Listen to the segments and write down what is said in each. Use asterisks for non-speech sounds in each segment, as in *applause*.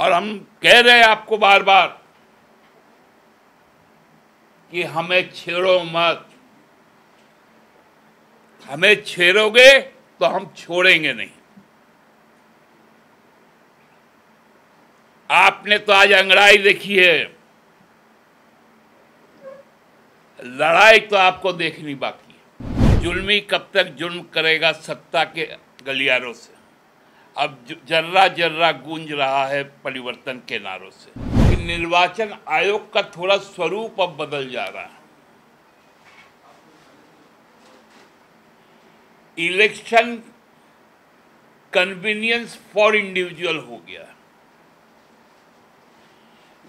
और हम कह रहे हैं आपको बार बार कि हमें छेड़ो मत। हमें छेड़ोगे तो हम छोड़ेंगे नहीं। आपने तो आज अंगड़ाई देखी है। लड़ाई तो आपको देखनी बाकी है। जुल्मी कब तक जुल्म करेगा सत्ता के गलियारों से? अब जर्रा जर्रा गूंज रहा है परिवर्तन के नारों से। निर्वाचन आयोग का थोड़ा स्वरूप अब बदल जा रहा है। इलेक्शन कन्वीनियंस फॉर इंडिविजुअल हो गया।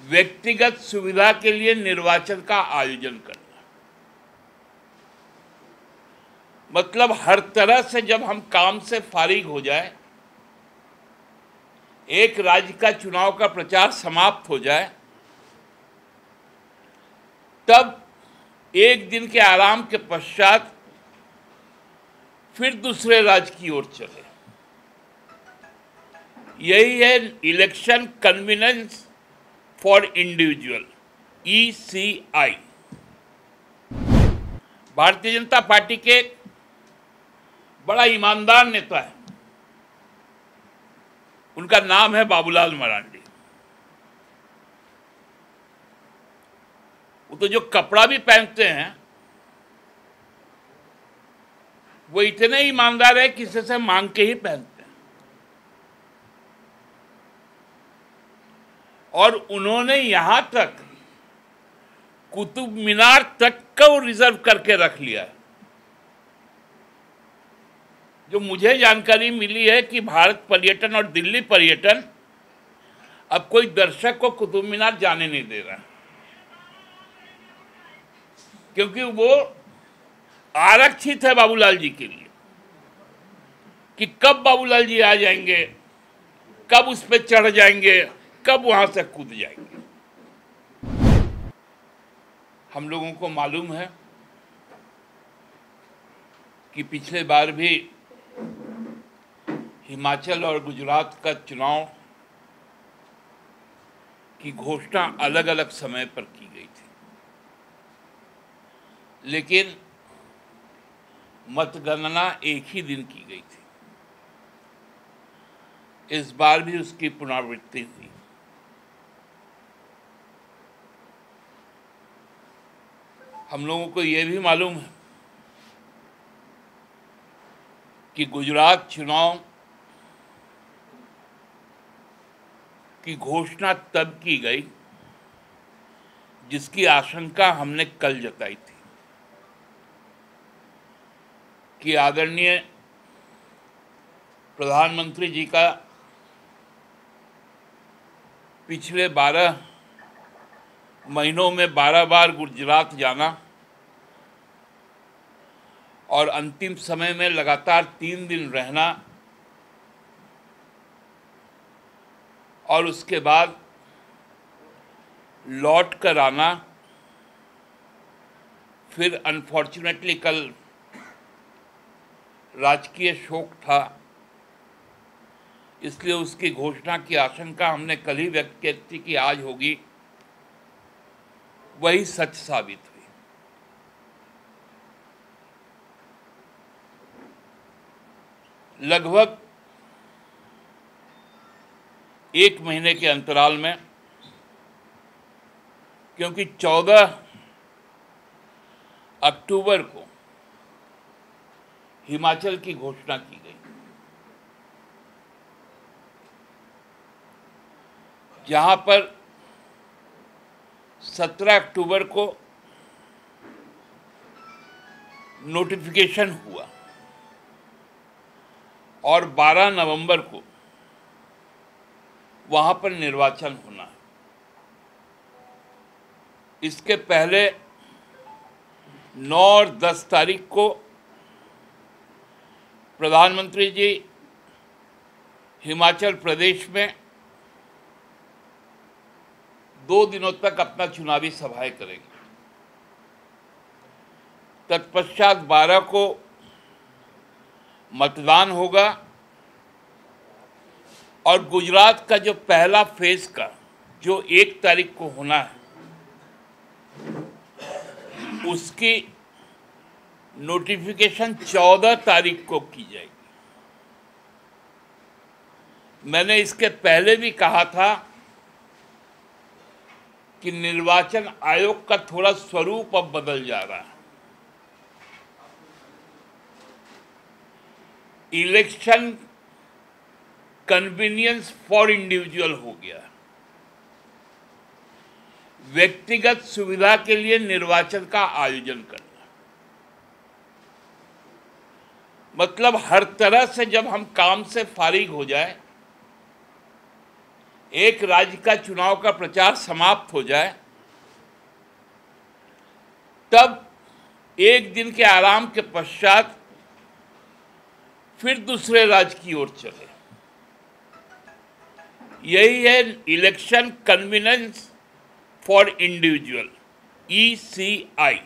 व्यक्तिगत सुविधा के लिए निर्वाचन का आयोजन करना। मतलब हर तरह से जब हम काम से फारिग हो जाए एक राज्य का चुनाव का प्रचार समाप्त हो जाए, तब एक दिन के आराम के पश्चात फिर दूसरे राज्य की ओर चले। यही है election convenience for individual ECI Bharatiya Janata Party के बड़ा ईमानदार नेता है। उनका नाम है बाबूलाल मरांडी। वो तो जो कपड़ा भी पहनते हैं, वो इतने ईमानदार है किसी से मांग के ही पहनते हैं। और उन्होंने यहाँ तक कुतुब मीनार तक को रिज़र्व करके रख लिया है। जो मुझे जानकारी मिली है कि भारत पर्यटन और दिल्ली पर्यटन, अब कोई दर्शक को कुतुब मीनार जाने नहीं दे रहा क्योंकि वो आरक्षित है बाबूलाल जी के लिए कि कब बाबूलाल जी आ जाएँगे, कब उस पर चढ़ जाएँगे, कब वहाँ से कूद जाएँगे। हम लोगों को मालूम है कि पिछले बार भी हिमाचल और गुजरात का चुनाव की घोषणा अलग अलग समय पर की गई थी। लेकिन मतगणना एक ही दिन की गई थी। इस बार भी उसकी पुनरावृत्ति हुई। हम लोगों को यह भी मालूम है कि गुजरात चुनाव की घोषणा तब की गई जिसकी आशंका हमने कल जताई थी कि आदरणीय प्रधानमंत्री जी का पिछले बारह महीनों में बारह बार गुजरात जाना और अंतिम समय में लगातार तीन दिन रहना और उसके बाद लौट कर आना। फिर अनफॉर्चुनेटली कल राजकीय शोक था। इसलिए उसकी घोषणा की आशंका हमने कल ही व्यक्त की थी कि आज होगी। वही सच साबित हुई। लगभग एक महीने के अंतराल में, क्योंकि 14 अक्टूबर को हिमाचल की घोषणा की गई। जहाँ पर 17 अक्टूबर को नोटिफिकेशन हुआ और 12 नवंबर को वहाँ पर निर्वाचन होना है। इसके पहले 9 और 10 तारीख को प्रधानमंत्री जी हिमाचल प्रदेश में दो दिनों तक अपना चुनावी सभाएँ करेंगे। तत्पश्चात 12 को मतदान होगा। और गुजरात का जो पहला फ़ेज़ का, जो एक तारीख को होना है, उसकी नोटिफिकेशन चौदह तारीख को की जाएगी। मैंने इसके पहले भी कहा था कि निर्वाचन आयोग का थोड़ा स्वरूप अब बदल जा रहा है। इलेक्शन कन्वीनियंस फॉर इंडिविजुअल हो गया। व्यक्तिगत सुविधा के लिए निर्वाचन का आयोजन करना। मतलब हर तरह से जब हम काम से फारिग हो जाए, एक राज्य का चुनाव का प्रचार समाप्त हो जाए, तब एक दिन के आराम के पश्चात फिर दूसरे राज्य की ओर चले। यही है election convenience for individual E C I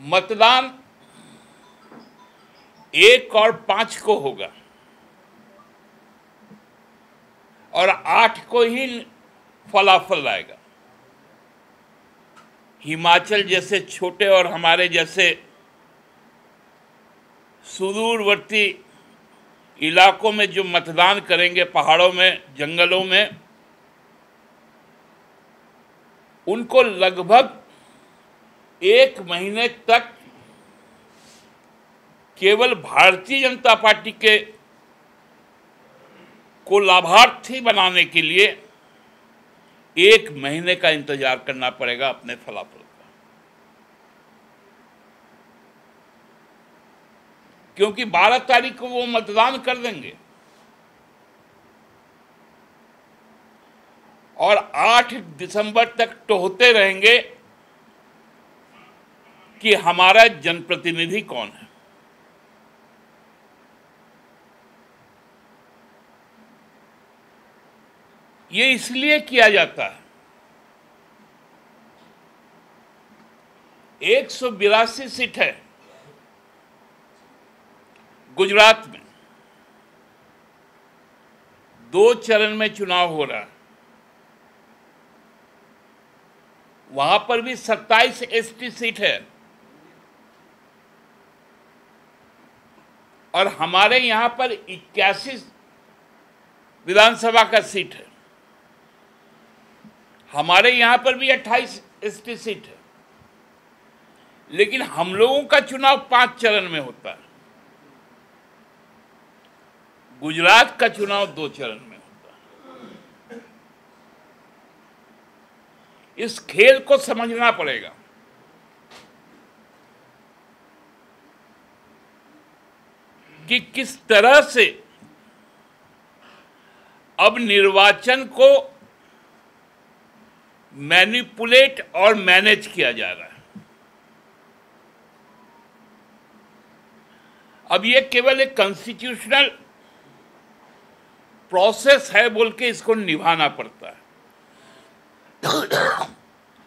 मतदान एक और पाँच को होगा और आठ को ही फलाफल आएगा। हिमाचल जैसे छोटे और हमारे जैसे सुदूरवर्ती इलाकों में जो मतदान करेंगे, पहाड़ों में, जंगलों में, उनको लगभग एक महीने तक केवल भारतीय जनता पार्टी के को लाभार्थी बनाने के लिए एक महीने का इंतज़ार करना पड़ेगा अपने फलाफल क्योंकि 12 तारीख को वो मतदान कर देंगे। और 8 दिसंबर तक टोहते रहेंगे कि हमारा जनप्रतिनिधि कौन है। ये इसलिए किया जाता है। एक सौ बिरासी सीट है। गुजरात में दो चरण में चुनाव हो रहा है। वहाँ पर भी 27 एसटी सीट है। और हमारे यहाँ पर इक्यासी विधानसभा का सीट है। हमारे यहाँ पर भी 28 एसटी सीट है। लेकिन हम लोगों का चुनाव पाँच चरण में होता है। गुजरात का चुनाव दो चरण में होता है। इस खेल को समझना पड़ेगा। कि किस तरह से अब निर्वाचन को मैनिपुलेट और मैनेज किया जा रहा है। अब ये केवल एक कॉन्स्टिट्यूशनल प्रोसेस है बोल के इसको निभाना पड़ता है।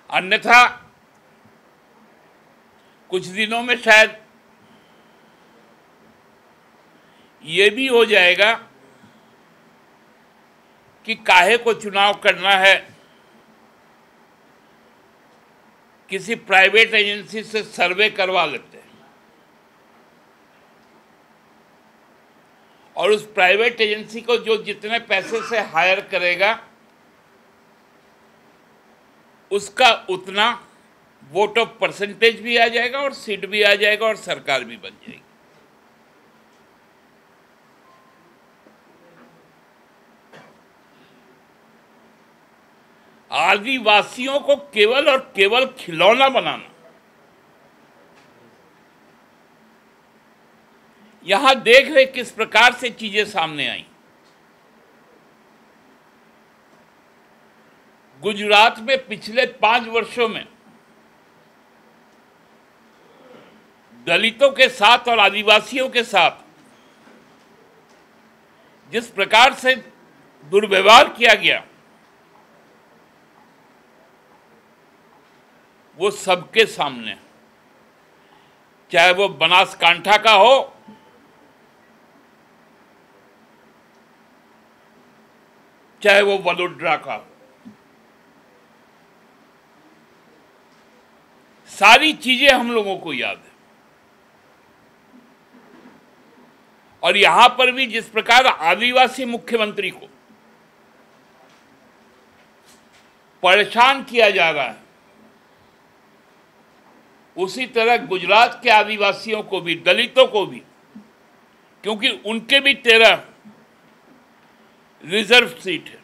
अन्यथा कुछ दिनों में शायद ये भी हो जाएगा कि काहे को चुनाव करना है। किसी प्राइवेट एजेंसी से सर्वे करवा लेते हैं और उस प्राइवेट एजेंसी को जो जितने पैसे से हायर करेगा, उसका उतना वोट ऑफ़ परसेंटेज भी आ जाएगा और सीट भी आ जाएगा और सरकार भी बन जाएगी। आदिवासियों को केवल और केवल खिलौना बनाना। यहाँ देख रहे किस प्रकार से चीज़ें सामने आई। गुजरात में पिछले पाँच वर्षों में दलितों के साथ और आदिवासियों के साथ जिस प्रकार से दुर्व्यवहार किया गया, वो सबके सामने चाहे वो बनासकांठा का हो चाहे वो वडोदरा का हो। सारी चीज़ें हम लोगों को याद है। और यहाँ पर भी जिस प्रकार आदिवासी मुख्यमंत्री को परेशान किया जा रहा है, उसी तरह गुजरात के आदिवासियों को भी, दलितों को भी, क्योंकि उनके भी तेरह रिज़र्व सीट है।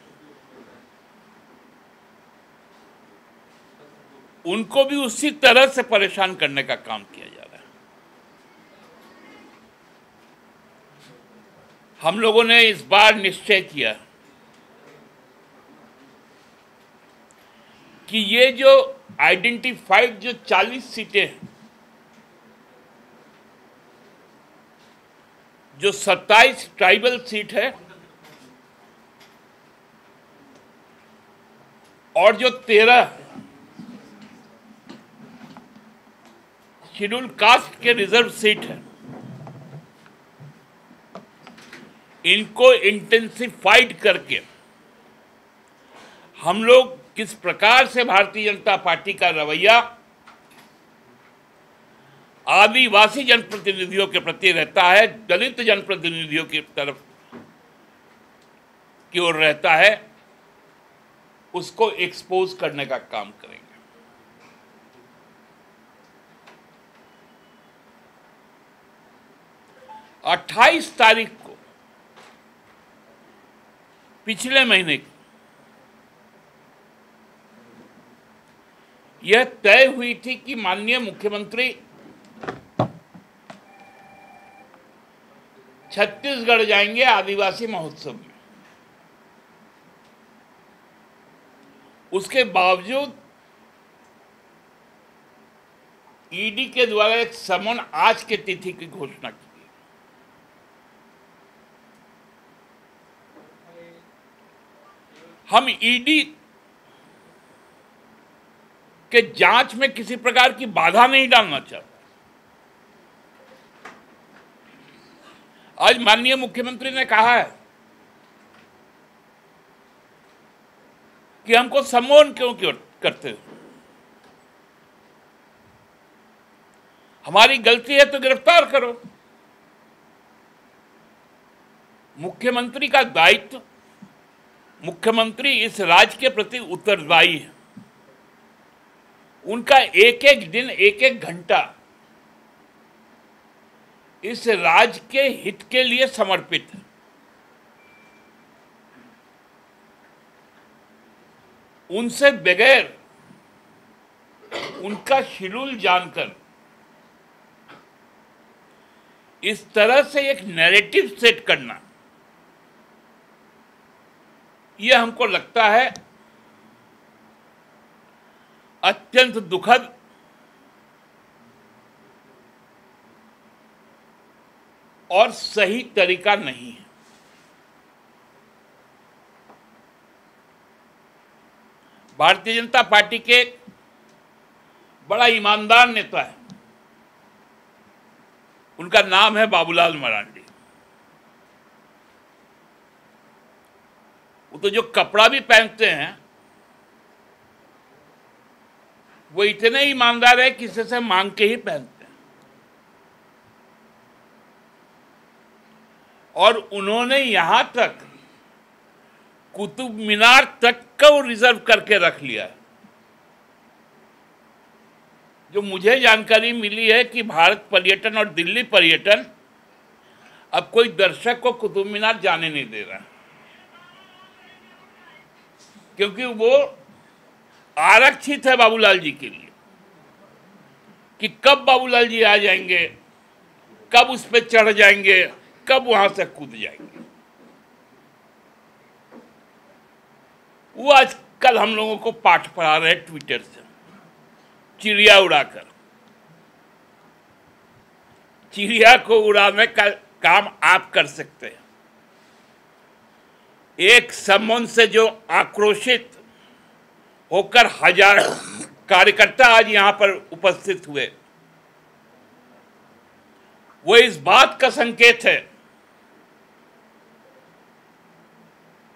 उनको भी उसी तरह से परेशान करने का काम किया जा रहा है। हम लोगों ने इस बार निश्चय किया कि ये जो आइडेंटिफाइड जो 40 सीटें हैं, जो 27 ट्राइबल सीट है और जो तेरह शेड्यूल कास्ट के रिज़र्व सीट है, इनको इंटेंसिफाइड करके हम लोग किस प्रकार से भारतीय जनता पार्टी का रवैया आदिवासी जनप्रतिनिधियों के प्रति रहता है, दलित जनप्रतिनिधियों की तरफ़ की ओर रहता है उसको एक्सपोज करने का काम करेंगे। 28 तारीख को, पिछले महीने यह तय हुई थी कि माननीय मुख्यमंत्री छत्तीसगढ़ जाएँगे आदिवासी महोत्सव में। उसके बावजूद ईडी के द्वारा एक समन आज के तिथि की घोषणा की हम ईडी के जाँच में किसी प्रकार की बाधा नहीं डालना चाहते। आज माननीय मुख्यमंत्री ने कहा है कि हमको सम्मोहन क्यों क्यों करते हो? हमारी गलती है तो गिरफ़्तार करो। मुख्यमंत्री का दायित्व, मुख्यमंत्री इस राज्य के प्रति उत्तरदायी है। उनका एक एक दिन एक एक घंटा इस राज्य के हित के लिए समर्पित है। उनसे बगैर उनका शेड्यूल जानकर, इस तरह से एक नैरेटिव सेट करना, यह हमको लगता है अत्यंत दुखद और सही तरीका नहीं है। भारतीय जनता पार्टी के बड़ा ईमानदार नेता है। उनका नाम है बाबूलाल मरांडी। वो तो जो कपड़ा भी पहनते हैं, वो इतने ईमानदार है किसी से मांग के ही पहनते हैं। और उन्होंने यहाँ तक कुतुब मीनार तक को रिज़र्व करके रख लिया। है जो मुझे जानकारी मिली है कि भारत पर्यटन और दिल्ली पर्यटन, अब कोई दर्शक को कुतुब मीनार जाने नहीं दे रहा। क्योंकि वो आरक्षित है बाबूलाल जी के लिए कि कब बाबूलाल जी आ जाएँगे, कब उस पर चढ़ जाएँगे, कब वहाँ से कूद जाएँगे। वो आज कल हम लोगों को पाठ पढ़ा रहे ट्विटर से। चिड़िया उड़ाकर। चिड़िया को उड़ाने का काम आप कर सकते हैं। एक संबंध से जो आक्रोशित होकर हज़ार कार्यकर्ता आज यहाँ पर उपस्थित हुए। वो इस बात का संकेत है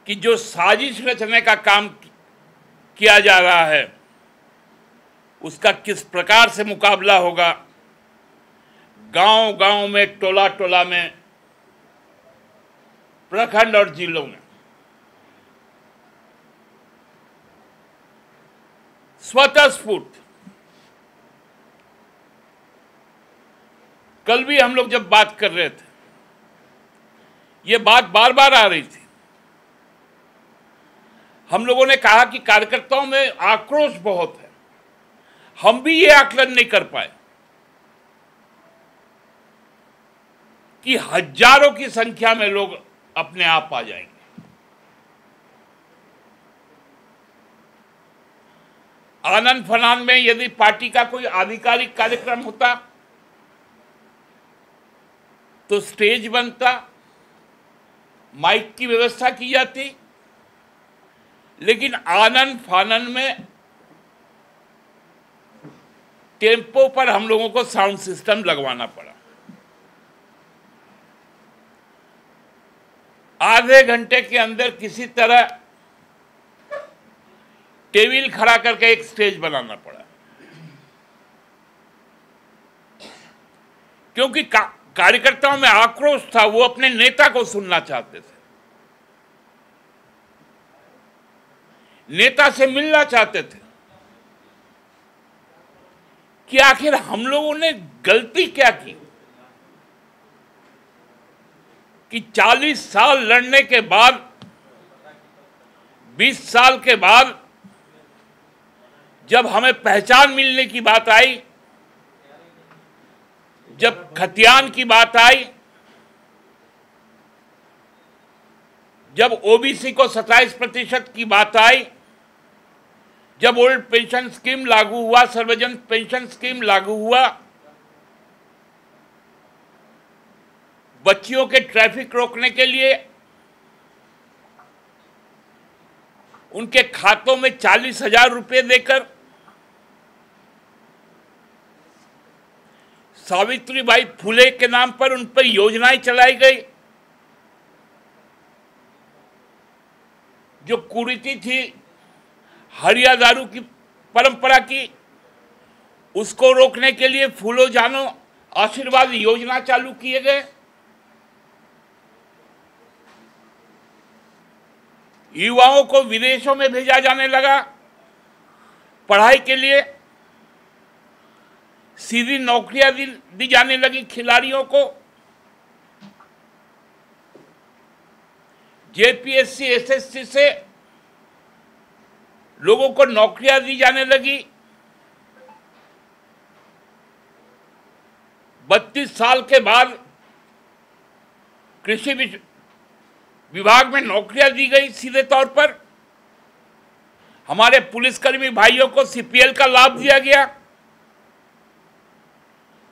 कि जो साजिश रचने का काम किया जा रहा है, उसका किस प्रकार से मुकाबला होगा? गाँव गाँव में टोला टोला में, प्रखंड और जिलों में। स्वतः स्फूर्त कल भी हम लोग जब बात कर रहे थे, ये बात बार बार आ रही थी। हम लोगों ने कहा कि कार्यकर्ताओं में आक्रोश बहुत है। हम भी ये आकलन नहीं कर पाए कि हज़ारों की संख्या में लोग अपने आप आ जाएँगे। आनंद फनान में यदि पार्टी का कोई आधिकारिक कार्यक्रम होता तो स्टेज बनता, माइक की व्यवस्था की जाती लेकिन आनंद फानन में टेंपो पर हम लोगों को साउंड सिस्टम लगवाना पड़ा। आधे घंटे के अंदर किसी तरह टेबिल खड़ा करके एक स्टेज बनाना पड़ा। क्योंकि का, कार्यकर्ताओं में आक्रोश था वो अपने नेता को सुनना चाहते थे। नेता से मिलना चाहते थे कि आखिर हम लोगों ने गलती क्या की? कि 40 साल लड़ने के बाद 20 साल के बाद, जब हमें पहचान मिलने की बात आई, जब खतियान की बात आई, जब ओबीसी को 27 प्रतिशत की बात आई जब ओल्ड पेंशन स्कीम लागू हुआ, सर्वजन पेंशन स्कीम लागू हुआ, बच्चियों के ट्रैफ़िक रोकने के लिए, उनके खातों में चालीस हज़ार रुपये देकर, सावित्रीबाई फुले के नाम पर उन पर योजनाएँ चलाई गई, जो कुरीति थी हरिया दारू की परंपरा की उसको रोकने के लिए फूलो जानो आशीर्वाद योजना चालू किए गए। युवाओं को विदेशों में भेजा जाने लगा। पढ़ाई के लिए सीधी नौकरियाँ दी, दी जाने लगी खिलाड़ियों को। जेपीएससी एसएससी से लोगों को नौकरियाँ दी जाने लगी। बत्तीस साल के बाद कृषि विभाग में नौकरियाँ दी गई सीधे तौर पर। हमारे पुलिसकर्मी भाइयों को सीपीएल का लाभ दिया गया।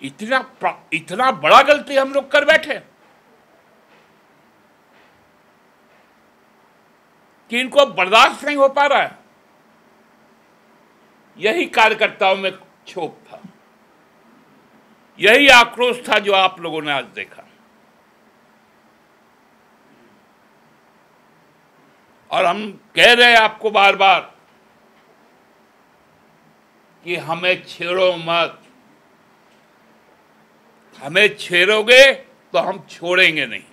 इतना इतना बड़ा गलती हम लोग कर बैठे कि इनको बर्दाश्त नहीं हो पा रहा है। यही कार्यकर्ताओं में क्षोभ था। यही आक्रोश था जो आप लोगों ने आज देखा। और हम कह रहे हैं आपको बार बार कि हमें छेड़ो मत। हमें छेड़ोगे तो हम छोड़ेंगे नहीं।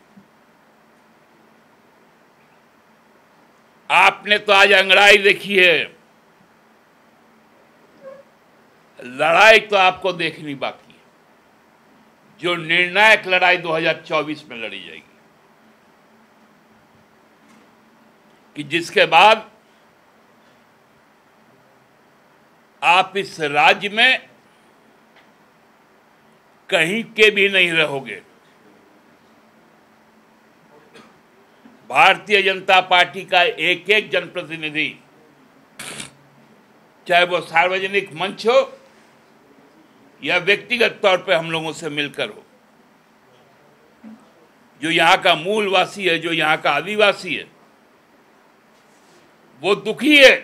आपने तो आज अंगड़ाई देखी है। लड़ाई तो आपको देखनी बाकी है। जो निर्णायक लड़ाई 2024 में लड़ी जाएगी, कि जिसके बाद आप इस राज्य में कहीं के भी नहीं रहोगे। भारतीय जनता पार्टी का एक एक जनप्रतिनिधि, चाहे वो सार्वजनिक मंच हो या व्यक्तिगत तौर पे हम लोगों से मिलकर हो। जो यहाँ का मूलवासी है, जो यहाँ का आदिवासी है, वो दुखी है।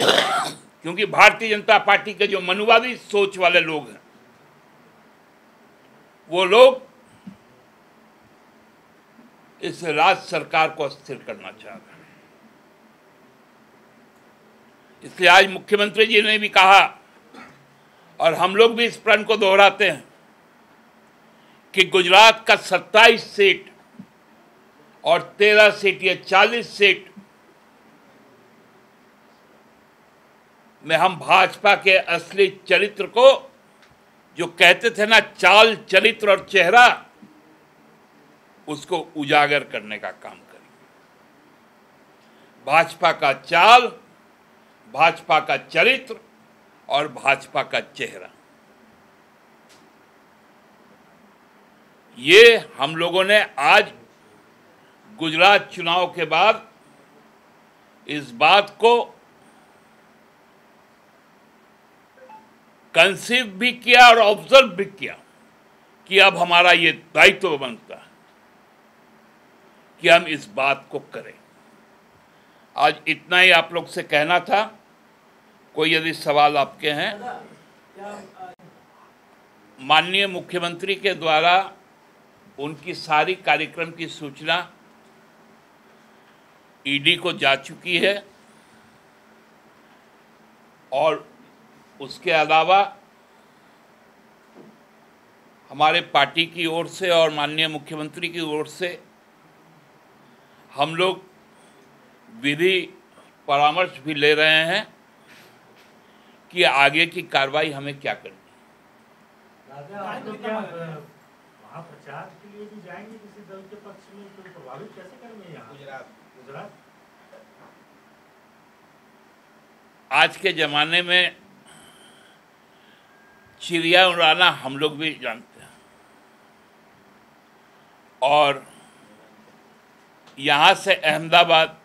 *coughs* क्योंकि भारतीय जनता पार्टी के जो मनुवादी सोच वाले लोग हैं, वो लोग इस राज्य सरकार को अस्थिर करना चाह रहे हैं। इसलिए आज मुख्यमंत्री जी ने भी कहा, और हम लोग भी इस प्रण को दोहराते हैं, कि गुजरात का 27 सीट और 13 सीट या 40 सीट में हम भाजपा के असली चरित्र को, जो कहते थे ना, चाल चरित्र और चेहरा, उसको उजागर करने का काम करें भाजपा का चाल भाजपा का चरित्र और भाजपा का चेहरा। ये हम लोगों ने आज गुजरात चुनाव के बाद इस बात को कंसीव भी किया और ऑब्ज़र्व भी किया कि अब हमारा ये दायित्व बनता है कि हम इस बात को करें। आज इतना ही आप लोग से कहना था कोई यदि सवाल आपके हैं, माननीय मुख्यमंत्री के द्वारा उनकी सारी कार्यक्रम की सूचना ईडी को जा चुकी है और उसके अलावा हमारे पार्टी की ओर से और माननीय मुख्यमंत्री की ओर से हम लोग विधि परामर्श भी ले रहे हैं। कि आगे की कार्रवाई हमें क्या करनी तो क्या महाप्रचार के लिए भी जाएँगे किसी दल के पक्ष में? प्रभावित कैसे करेंगे यहाँ? गुजरात। गुजरात? आज के ज़माने में चिड़िया उड़ाना हम लोग भी जानते हैं। और यहाँ से अहमदाबाद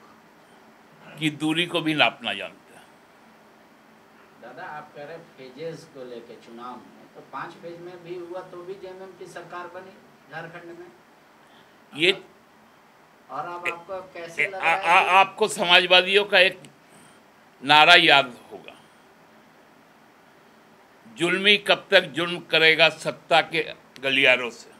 की दूरी को भी नापना जानते हैं। दादा आप कह रहे फेजेस को लेके चुनाव में तो पाँच फ़ेज़ में भी हुआ तो भी जेएमएम की सरकार बनी झारखंड में? ये और अब आपको कैसे लग आ, आ, आपको समाजवादियों का एक नारा याद होगा। जुल्मी कब तक जुल्म करेगा सत्ता के गलियारों से?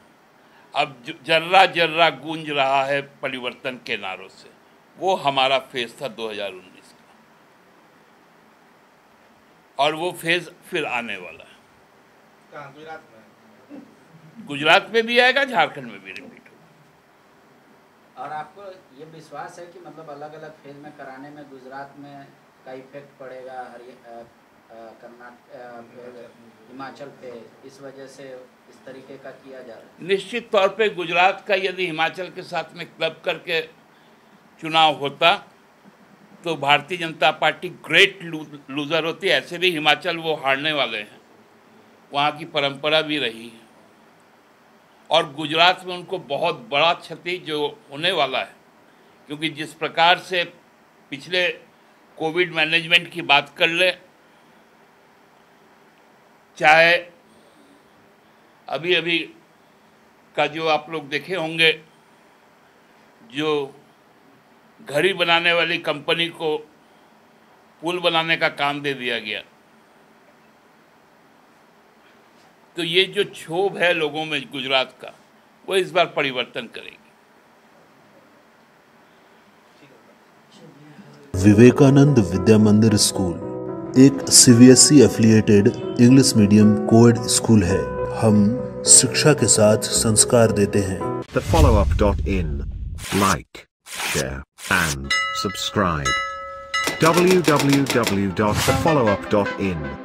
अब जर्रा जर्रा गूंज रहा है परिवर्तन के नारों से। वो हमारा फ़ेज़ था 2019 का और वो फ़ेज़ फिर आने वाला है। कहाँ? गुजरात में? गुजरात में भी आएगा झारखंड में भी रिपीट होगा। और आपको ये विश्वास है कि मतलब अलग अलग फ़ेज़ में कराने में गुजरात में का इफ़ेक्ट पड़ेगा हरिया कर्नाटक हिमाचल पे इस वजह से इस तरीके का किया जा रहा है? निश्चित तौर पे गुजरात का यदि हिमाचल के साथ में क्लब करके चुनाव होता तो भारतीय जनता पार्टी ग्रेट लूजर होती है। ऐसे भी हिमाचल वो हारने वाले हैं। वहाँ की परंपरा भी रही है। और गुजरात में उनको बहुत बड़ा क्षति जो होने वाला है, क्योंकि जिस प्रकार से पिछले कोविड मैनेजमेंट की बात कर ले, चाहे अभी अभी का जो आप लोग देखे होंगे, जो घड़ी बनाने वाली कंपनी को पुल बनाने का काम दे दिया गया। तो ये जो क्षोभ है लोगों में गुजरात का वो इस बार परिवर्तन करेगी। विवेकानंद विद्या मंदिर स्कूल एक CBSE affiliated English medium coed school है। हम शिक्षा के साथ संस्कार देते हैं। Thefollowup.in. Like, share, and subscribe. www.thefollowup.in